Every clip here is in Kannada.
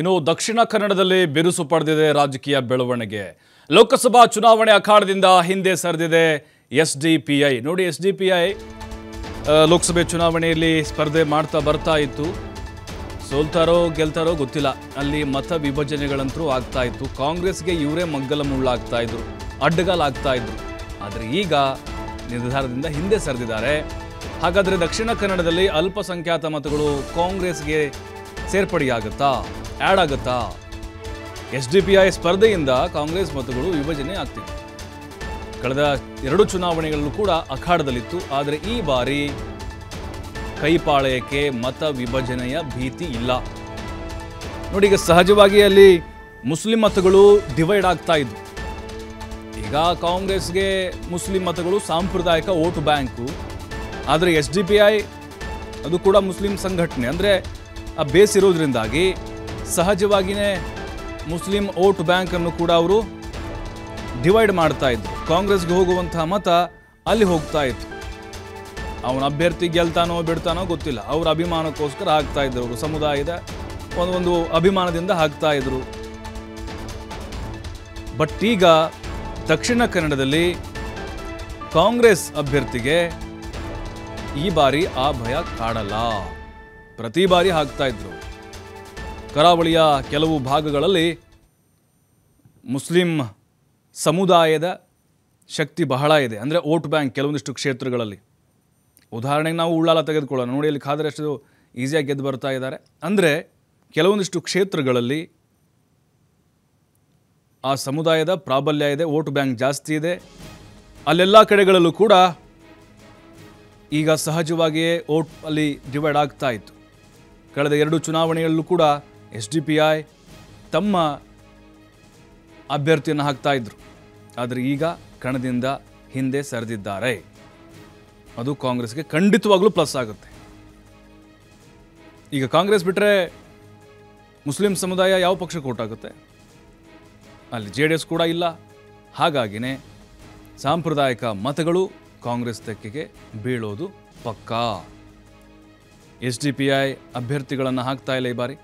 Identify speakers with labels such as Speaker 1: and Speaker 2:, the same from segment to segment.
Speaker 1: ಇನ್ನು ದಕ್ಷಿಣ ಕನ್ನಡದಲ್ಲಿ ಬಿರುಸು ಪಡೆದಿದೆ ರಾಜಕೀಯ ಬೆಳವಣಿಗೆ. ಲೋಕಸಭಾ ಚುನಾವಣೆ ಅಖಾಡದಿಂದ ಹಿಂದೆ ಸರಿದಿದೆ ಎಸ್ ಡಿ ಪಿ ಐ ನೋಡಿ S D P I Lok Sabha ಚುನಾವಣೆಯಲ್ಲಿ ಸ್ಪರ್ಧೆ ಮಾಡ್ತಾ ಬರ್ತಾ ಇತ್ತು. ಸೋಲ್ತಾರೋ ಗೆಲ್ತಾರೋ ಗೊತ್ತಿಲ್ಲ. ಅಲ್ಲಿ ಮತ ವಿಭಜನೆಗಳಂತೂ ಆಗ್ತಾ ಇತ್ತು. ಕಾಂಗ್ರೆಸ್ಗೆ ಇವರೇ ಮಗ್ಗಲ ಮುಳ್ಳಾಗ್ತಾ ಇದ್ರು, ಅಡ್ಡಗಾಲಾಗ್ತಾ ಇದ್ರು. ಆದರೆ ಈಗ ನಿರ್ಧಾರದಿಂದ ಹಿಂದೆ ಸರಿದಿದ್ದಾರೆ. ಹಾಗಾದರೆ ದಕ್ಷಿಣ ಕನ್ನಡದಲ್ಲಿ ಅಲ್ಪಸಂಖ್ಯಾತ ಮತಗಳು ಕಾಂಗ್ರೆಸ್ಗೆ ಸೇರ್ಪಡೆಯಾಗುತ್ತಾ? ಆ್ಯಡ್ ಆಗುತ್ತಾ? ಎಸ್ ಡಿ ಪಿ ಐ ಸ್ಪರ್ಧೆಯಿಂದ ಕಾಂಗ್ರೆಸ್ ಮತಗಳು ವಿಭಜನೆ ಆಗ್ತಿವೆ ಕಳೆದ ಎರಡು ಚುನಾವಣೆಗಳಲ್ಲೂ ಕೂಡ ಅಖಾಡದಲ್ಲಿತ್ತು, ಆದರೆ ಈ ಬಾರಿ ಕೈಪಾಳಯಕ್ಕೆ ಮತ ವಿಭಜನೆಯ ಭೀತಿ ಇಲ್ಲ. ನೋಡಿ, ಈಗ ಸಹಜವಾಗಿ ಅಲ್ಲಿ ಮುಸ್ಲಿಂ ಮತಗಳು ಡಿವೈಡ್ ಆಗ್ತಾ ಇದ್ವು. ಈಗ ಕಾಂಗ್ರೆಸ್ಗೆ ಮುಸ್ಲಿಂ ಮತಗಳು ಸಾಂಪ್ರದಾಯಿಕ ವೋಟ್ ಬ್ಯಾಂಕು, ಆದರೆ ಎಸ್ ಡಿ ಪಿ ಐ ಅದು ಕೂಡ ಮುಸ್ಲಿಂ ಸಂಘಟನೆ. ಅಂದರೆ ಆ ಬೇಸ್ ಇರೋದ್ರಿಂದಾಗಿ ಸಹಜವಾಗಿಯೇ ಮುಸ್ಲಿಂ ಓಟ್ ಬ್ಯಾಂಕನ್ನು ಕೂಡ ಅವರು ಡಿವೈಡ್ ಮಾಡ್ತಾ ಇದ್ರು. ಕಾಂಗ್ರೆಸ್ಗೆ ಹೋಗುವಂತಹ ಮತ ಅಲ್ಲಿ ಹೋಗ್ತಾ ಇತ್ತು. ಅವನ ಅಭ್ಯರ್ಥಿ ಗೆಲ್ತಾನೋ ಬಿಡ್ತಾನೋ ಗೊತ್ತಿಲ್ಲ. ಅವ್ರ ಅಭಿಮಾನಕ್ಕೋಸ್ಕರ ಹಾಕ್ತಾ ಇದ್ರು ಅವರು. ಸಮುದಾಯದ ಒಂದೊಂದು ಒಂದು ಅಭಿಮಾನದಿಂದ ಹಾಕ್ತಾ ಇದ್ರು. ಬಟ್ ಈಗ ದಕ್ಷಿಣ ಕನ್ನಡದಲ್ಲಿ ಕಾಂಗ್ರೆಸ್ ಅಭ್ಯರ್ಥಿಗೆ ಈ ಬಾರಿ ಆ ಭಯ ಕಾಡಲ್ಲ. ಪ್ರತಿ ಬಾರಿ ಹಾಕ್ತಾ ಇದ್ರು. ಕರಾವಳಿಯ ಕೆಲವು ಭಾಗಗಳಲ್ಲಿ ಮುಸ್ಲಿಂ ಸಮುದಾಯದ ಶಕ್ತಿ ಬಹಳ ಇದೆ. ಅಂದರೆ ವೋಟ್ ಬ್ಯಾಂಕ್ ಕೆಲವೊಂದಿಷ್ಟು ಕ್ಷೇತ್ರಗಳಲ್ಲಿ. ಉದಾಹರಣೆಗೆ ನಾವು ಉಳ್ಳಾಲ ತೆಗೆದುಕೊಳ್ಳೋಣ. ನೋಡಿ ಅಲ್ಲಿ ಖಾದರ್ ಎಷ್ಟು ಈಸಿಯಾಗಿ ಗೆದ್ದು ಬರ್ತಾ ಇದ್ದಾರೆ. ಅಂದರೆ ಕೆಲವೊಂದಿಷ್ಟು ಕ್ಷೇತ್ರಗಳಲ್ಲಿ ಆ ಸಮುದಾಯದ ಪ್ರಾಬಲ್ಯ ಇದೆ, ವೋಟ್ ಬ್ಯಾಂಕ್ ಜಾಸ್ತಿ ಇದೆ. ಅಲ್ಲೆಲ್ಲ ಕಡೆಗಳಲ್ಲೂ ಕೂಡ ಈಗ ಸಹಜವಾಗಿಯೇ ವೋಟ್ ಅಲ್ಲಿ ಡಿವೈಡ್ ಆಗ್ತಾ ಇತ್ತು. ಕಳೆದ ಎರಡು ಚುನಾವಣೆಯಲ್ಲೂ ಕೂಡ ಎಸ್ ಡಿ ಪಿ ಐ ತಮ್ಮ ಅಭ್ಯರ್ಥಿಯನ್ನು ಹಾಕ್ತಾ ಇದ್ರು. ಆದರೆ ಈಗ ಕಣದಿಂದ ಹಿಂದೆ ಸರಿದಿದ್ದಾರೆ. ಅದು ಕಾಂಗ್ರೆಸ್ಗೆ ಖಂಡಿತವಾಗ್ಲೂ ಪ್ಲಸ್ ಆಗುತ್ತೆ. ಈಗ ಕಾಂಗ್ರೆಸ್ ಬಿಟ್ಟರೆ ಮುಸ್ಲಿಂ ಸಮುದಾಯ ಯಾವ ಪಕ್ಷಕ್ಕೆ ಓಟಾಗುತ್ತೆ ಅಲ್ಲಿ ಜೆ ಡಿ ಎಸ್ ಕೂಡ ಇಲ್ಲ. ಹಾಗಾಗಿನೇ ಸಾಂಪ್ರದಾಯಿಕ ಮತಗಳು ಕಾಂಗ್ರೆಸ್ ತೆಕ್ಕೆಗೆ ಬೀಳೋದು ಪಕ್ಕಾ. ಎಸ್ ಡಿ ಪಿ ಐ ಅಭ್ಯರ್ಥಿಗಳನ್ನು ಹಾಕ್ತಾ ಇಲ್ಲ ಈ ಬಾರಿ.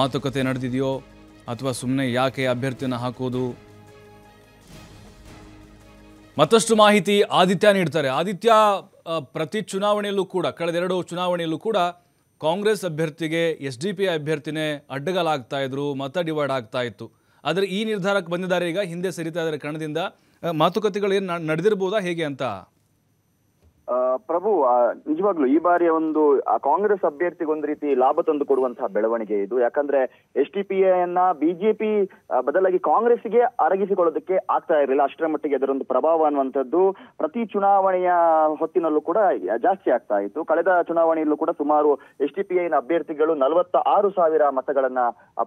Speaker 1: ಮಾತುಕತೆ ನಡೆದಿದೆಯೋ ಅಥವಾ ಸುಮ್ಮನೆ ಯಾಕೆ ಅಭ್ಯರ್ಥಿಯನ್ನು ಹಾಕೋದು ಮತ್ತಷ್ಟು ಮಾಹಿತಿ ಆದಿತ್ಯ ನೀಡ್ತಾರೆ. ಆದಿತ್ಯ ಪ್ರತಿ ಚುನಾವಣೆಯಲ್ಲೂ ಕೂಡ ಕಳೆದೆರಡು ಚುನಾವಣೆಯಲ್ಲೂ ಕೂಡ ಕಾಂಗ್ರೆಸ್ ಅಭ್ಯರ್ಥಿಗೆ ಎಸ್ ಡಿ ಪಿ ಅಭ್ಯರ್ಥಿನೇ ಅಡ್ಡಗಾಲಾಗ್ತಾ ಇದ್ರು, ಮತ ಡಿವೈಡ್ ಆಗ್ತಾ ಇತ್ತು. ಆದರೆ ಈ ನಿರ್ಧಾರಕ್ಕೆ ಬಂದಿದ್ದಾರೆ ಈಗ, ಹಿಂದೆ ಸರಿತಾ ಇದ್ದಾರೆ ಕಣದಿಂದ ಮಾತುಕತೆಗಳು ಏನು ನಡೆದಿರ್ಬೋದಾ ಹೇಗೆ ಅಂತ?
Speaker 2: ಪ್ರಭು ನಿಜವಾಗ್ಲು ಈ ಬಾರಿಯ ಒಂದು ಕಾಂಗ್ರೆಸ್ ಅಭ್ಯರ್ಥಿಗೆ ಒಂದು ರೀತಿ ಲಾಭ ತಂದು ಕೊಡುವಂತಹ ಬೆಳವಣಿಗೆ ಇದು. ಯಾಕಂದ್ರೆ ಎಸ್ ಟಿ ಪಿ ಬಿಜೆಪಿ ಬದಲಾಗಿ ಕಾಂಗ್ರೆಸ್ಗೆ ಅರಗಿಸಿಕೊಳ್ಳೋದಕ್ಕೆ ಆಗ್ತಾ ಇರಲಿಲ್ಲ. ಅಷ್ಟರ ಮಟ್ಟಿಗೆ ಅದರೊಂದು ಪ್ರಭಾವ ಅನ್ನುವಂಥದ್ದು ಪ್ರತಿ ಚುನಾವಣೆಯ ಹೊತ್ತಿನಲ್ಲೂ ಕೂಡ ಜಾಸ್ತಿ ಆಗ್ತಾ ಇತ್ತು. ಕಳೆದ ಚುನಾವಣೆಯಲ್ಲೂ ಕೂಡ ಸುಮಾರು ಎಸ್ ಟಿ ಪಿ ಅಭ್ಯರ್ಥಿಗಳು ನಲವತ್ತ ಆರು ಸಾವಿರ ಮತಗಳನ್ನ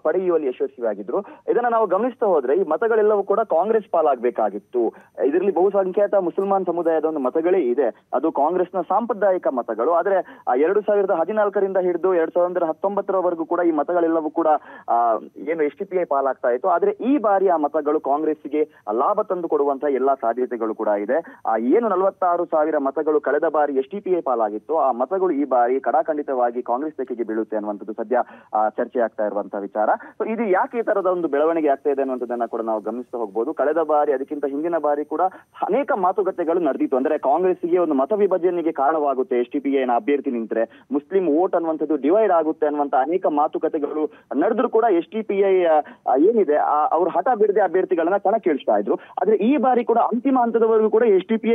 Speaker 2: ಪಡೆಯುವಲ್ಲಿ ಯಶಸ್ವಿಯಾಗಿದ್ರು. ಇದನ್ನ ನಾವು ಗಮನಿಸ್ತಾ ಹೋದ್ರೆ ಈ ಮತಗಳೆಲ್ಲವೂ ಕೂಡ ಕಾಂಗ್ರೆಸ್ ಪಾಲಾಗಬೇಕಾಗಿತ್ತು. ಇದರಲ್ಲಿ ಬಹುಸಂಖ್ಯಾತ ಮುಸಲ್ಮಾನ್ ಸಮುದಾಯದ ಒಂದು ಮತಗಳೇ ಇದೆ. ಅದು ಕಾಂಗ್ರೆಸ್ನ ಸಾಂಪ್ರದಾಯಿಕ ಮತಗಳು ಆದ್ರೆ ಎರಡು ಸಾವಿರದ ಹದಿನಾಲ್ಕರಿಂದ ಹಿಡಿದು ಎರಡ್ ಸಾವಿರದ ಹತ್ತೊಂಬತ್ತರವರೆಗೂ ಕೂಡ ಈ ಮತಗಳೆಲ್ಲವೂ ಕೂಡ ಏನು ಎಸ್ ಟಿ ಪಿ ಐ ಪಾಲಾಗ್ತಾ ಇತ್ತು. ಆದ್ರೆ ಈ ಬಾರಿ ಆ ಮತಗಳು ಕಾಂಗ್ರೆಸ್ಗೆ ಲಾಭ ತಂದು ಕೊಡುವಂತಹ ಎಲ್ಲಾ ಸಾಧ್ಯತೆಗಳು ಕೂಡ ಇದೆ. ಆ, ಏನು ನಲವತ್ತಾರು ಸಾವಿರ ಮತಗಳು ಕಳೆದ ಬಾರಿ ಎಸ್ ಟಿ ಪಿ ಪಾಲಾಗಿತ್ತು ಆ ಮತಗಳು ಈ ಬಾರಿ ಕಡಾಖಂಡಿತವಾಗಿ ಕಾಂಗ್ರೆಸ್ ತೆಕ್ಕೆಗೆ ಬೀಳುತ್ತೆ ಅನ್ನುವಂಥದ್ದು ಸದ್ಯ ಚರ್ಚೆ ಆಗ್ತಾ ಇರುವಂತಹ ವಿಚಾರ. ಸೊ ಇದು ಯಾಕೆ ಈ ತರದ ಒಂದು ಬೆಳವಣಿಗೆ ಆಗ್ತಾ ಇದೆ ಅನ್ನುವಂಥದ್ದನ್ನ ಕೂಡ ನಾವು ಗಮನಿಸ್ತಾ ಹೋಗ್ಬೋದು. ಕಳೆದ ಬಾರಿ ಅದಕ್ಕಿಂತ ಹಿಂದಿನ ಬಾರಿ ಕೂಡ ಅನೇಕ ಮಾತುಕತೆಗಳು ನಡೆದಿತ್ತು. ಅಂದ್ರೆ ಕಾಂಗ್ರೆಸ್ಗೆ ಒಂದು ಮತ ವಿಭಜನೆಗೆ ಕಾರಣವಾಗುತ್ತೆ. ಎಸ್ ಟಿ ಪಿ ಅಭ್ಯರ್ಥಿ ನಿಂತ್ರೆ ಮುಸ್ಲಿಂ ವೋಟ್ ಅನ್ನುವಂಥದ್ದು ಡಿವೈಡ್ ಆಗುತ್ತೆ ಅನ್ನುವಂಥ ಅನೇಕ ಮಾತುಕತೆಗಳು ನಡೆದ್ರು ಕೂಡ ಎಸ್ ಟಿ ಏನಿದೆ ಅವ್ರು ಹಠ ಬಿಡದೆ ಅಭ್ಯರ್ಥಿಗಳನ್ನ ಕಣಕ್ಕಿಳಿಸ್ತಾ ಇದ್ರು. ಆದ್ರೆ ಈ ಬಾರಿ ಕೂಡ ಅಂತಿಮ ಹಂತದವರೆಗೂ ಕೂಡ ಎಸ್ ಟಿ ಪಿ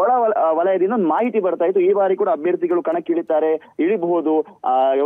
Speaker 2: ಒಳ ವಲಯದಿಂದ ಮಾಹಿತಿ ಬರ್ತಾ ಇತ್ತು. ಈ ಬಾರಿ ಕೂಡ ಅಭ್ಯರ್ಥಿಗಳು ಕಣಕ್ಕಿಳಿತಾರೆ, ಇಳಿಬಹುದು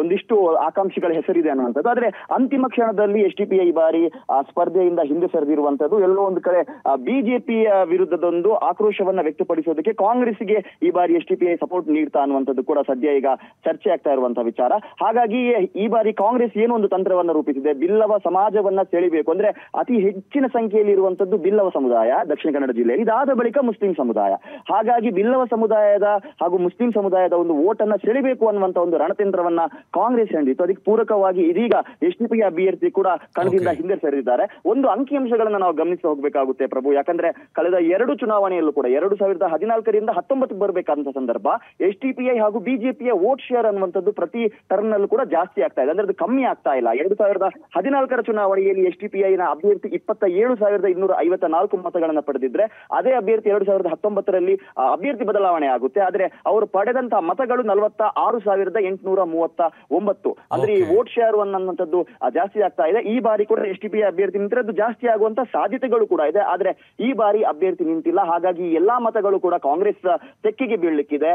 Speaker 2: ಒಂದಿಷ್ಟು ಆಕಾಂಕ್ಷಿಗಳ ಹೆಸರಿದೆ ಅನ್ನುವಂಥದ್ದು. ಆದ್ರೆ ಅಂತಿಮ ಕ್ಷಣದಲ್ಲಿ ಎಸ್ ಟಿ ಪಿ ಐ ಬಾರಿ ಸ್ಪರ್ಧೆಯಿಂದ ಹಿಂದೆ ಸರಿದಿರುವಂತದ್ದು ಎಲ್ಲೋ ಒಂದು ಕಡೆ ಬಿಜೆಪಿಯ ವಿರುದ್ಧದೊಂದು ಆಕ್ರೋಶವನ್ನ ವ್ಯಕ್ತಪಡಿಸೋದಕ್ಕೆ ಕಾಂಗ್ರೆಸ್ಗೆ ಈ ಬಾರಿ ಎಸ್ ಟಿ ಪಿ ಸಪೋರ್ಟ್ ನೀಡ್ತಾ ಅನ್ನುವಂಥದ್ದು ಕೂಡ ಸದ್ಯ ಈಗ ಚರ್ಚೆ ಆಗ್ತಾ ಇರುವಂತಹ ವಿಚಾರ. ಹಾಗಾಗಿ ಈ ಬಾರಿ ಕಾಂಗ್ರೆಸ್ ಏನು ಒಂದು ತಂತ್ರವನ್ನ ರೂಪಿಸಿದೆ? ಬಿಲ್ಲವ ಸಮಾಜವನ್ನ ಸೆಳಿಬೇಕು ಅಂದ್ರೆ ಅತಿ ಹೆಚ್ಚಿನ ಸಂಖ್ಯೆಯಲ್ಲಿ ಇರುವಂತದ್ದು ಬಿಲ್ಲವ ಸಮುದಾಯ ದಕ್ಷಿಣ ಕನ್ನಡ ಜಿಲ್ಲೆಯಲ್ಲಿ. ಇದಾದ ಬಳಿಕ ಮುಸ್ಲಿಂ ಸಮುದಾಯ. ಹಾಗಾಗಿ ಬಿಲ್ಲವ ಸಮುದಾಯದ ಹಾಗೂ ಮುಸ್ಲಿಂ ಸಮುದಾಯದ ಒಂದು ವೋಟ್ ಅನ್ನ ಸೆಳಿಬೇಕು ಅನ್ನುವಂತ ಒಂದು ರಣತಂತ್ರವನ್ನ ಕಾಂಗ್ರೆಸ್ ಹೇಳಿತ್ತು ಅದಕ್ಕೆ ಪೂರಕವಾಗಿ ಇದೀಗ ಎಸ್ ಡಿ ಪಿ ಅಭ್ಯರ್ಥಿ ಕೂಡ ಕಣದಿಂದ ಹಿಂದೆ ಸರಿದಿದ್ದಾರೆ. ಒಂದು ಅಂಕಿಅಂಶಗಳನ್ನ ನಾವು ಗಮನಿಸಿ ಹೋಗ್ಬೇಕಾಗುತ್ತೆ ಪ್ರಭು. ಯಾಕಂದ್ರೆ ಕಳೆದ ಎರಡು ಚುನಾವಣೆಯಲ್ಲೂ ಕೂಡ ಎರಡು ಸಾವಿರದ ಹದಿನಾಲ್ಕರಿಂದ ಹತ್ತೊಂಬತ್ತು ಬರ್ಬೇಕಂತ ಸಂದರ್ಭ ಎಸ್ ಟಿ ಪಿ ಐ ಹಾಗೂ ಬಿಜೆಪಿಯ ವೋಟ್ ಶೇರ್ ಅನ್ನುವಂಥದ್ದು ಪ್ರತಿ ಟರ್ನ್ ನಲ್ಲೂ ಕೂಡ ಜಾಸ್ತಿ ಆಗ್ತಾ ಇದೆ. ಅಂದ್ರೆ ಅದು ಕಮ್ಮಿ ಆಗ್ತಾ ಇಲ್ಲ. ಎರಡು ಸಾವಿರದ ಹದಿನಾಲ್ಕರ ಚುನಾವಣೆಯಲ್ಲಿ ಎಸ್ ಟಿ ಪಿ ಐನ ಅಭ್ಯರ್ಥಿ ಇಪ್ಪತ್ತ ಏಳು ಸಾವಿರದ ಇನ್ನೂರ ಐವತ್ತ ನಾಲ್ಕು ಮತಗಳನ್ನು ಪಡೆದಿದ್ರೆ ಅದೇ ಅಭ್ಯರ್ಥಿ ಎರಡು ಸಾವಿರದ ಹತ್ತೊಂಬತ್ತರಲ್ಲಿ ಅಭ್ಯರ್ಥಿ ಬದಲಾವಣೆ ಆಗುತ್ತೆ. ಆದ್ರೆ ಅವರು ಪಡೆದಂತಹ ಮತಗಳು ನಲವತ್ತ ಆರು ಸಾವಿರದ ಎಂಟುನೂರ ಮೂವತ್ತ ಒಂಬತ್ತು ಅಂದ್ರೆ ಈ. ವೋಟ್ ಶೇರ್ ಅನ್ನುವಂಥದ್ದು ಆ, ಜಾಸ್ತಿ ಆಗ್ತಾ ಇದೆ. ಈ ಬಾರಿ ಕೂಡ ಎಸ್ ಟಿ ಪಿ ಅಭ್ಯರ್ಥಿ ನಿಂತರೆ ಅದು ಜಾಸ್ತಿ ಆಗುವಂತ ಸಾಧ್ಯತೆಗಳು ಕೂಡ ಇದೆ. ಆದ್ರೆ ಈ ಬಾರಿ ಅಭ್ಯರ್ಥಿ ನಿಂತಿಲ್ಲ. ಹಾಗಾಗಿ ಎಲ್ಲಾ ಮತಗಳು ಕೂಡ ಕಾಂಗ್ರೆಸ್ ತೆಕ್ಕಿಗೆ ಬೀಳಲಿಕ್ಕಿದೆ.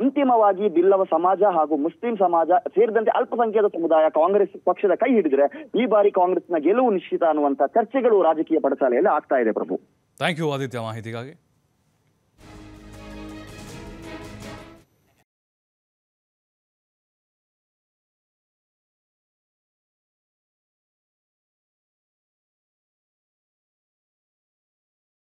Speaker 2: ಅಂತಿಮವಾಗಿ ಬಿಲ್ಲವ ಸಮಾಜ ಹಾಗೂ ಮುಸ್ಲಿಂ ಸಮಾಜ ಸೇರಿದಂತೆ ಅಲ್ಪಸಂಖ್ಯಾತ ಸಮುದಾಯ ಕಾಂಗ್ರೆಸ್ ಪಕ್ಷದ ಕೈ ಹಿಡಿದ್ರೆ ಈ ಬಾರಿ ಕಾಂಗ್ರೆಸ್ನ ಗೆಲುವು ನಿಶ್ಚಿತ ಅನ್ನುವಂತ ಚರ್ಚೆಗಳು ರಾಜಕೀಯ ಪಡಸಾಲೆಯಲ್ಲಿ ಆಗ್ತಾ ಇದೆ ಪ್ರಭು.
Speaker 1: ಥ್ಯಾಂಕ್ ಯು ಆದಿತ್ಯ ಮಾಹಿತಿಗಾಗಿ.